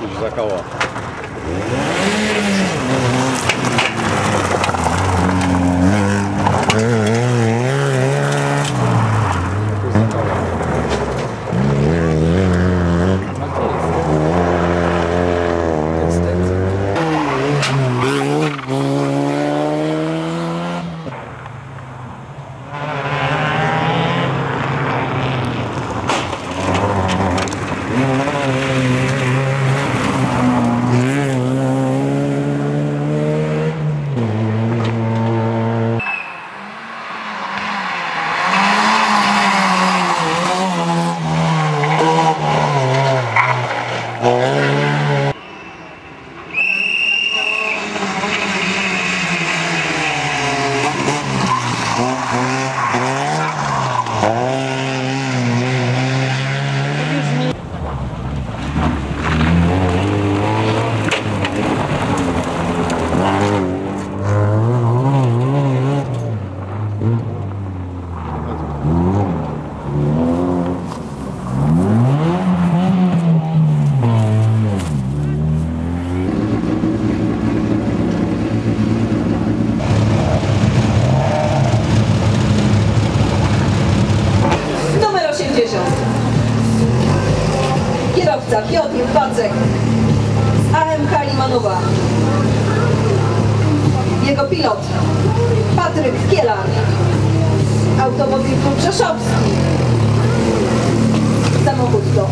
Marcos Zacauó. Mm-hmm. 60. Kierowca Piotr Wacek z AMK Limanowa. Jego pilot Patryk Kielar. Automobil Czeszowski. Samochód to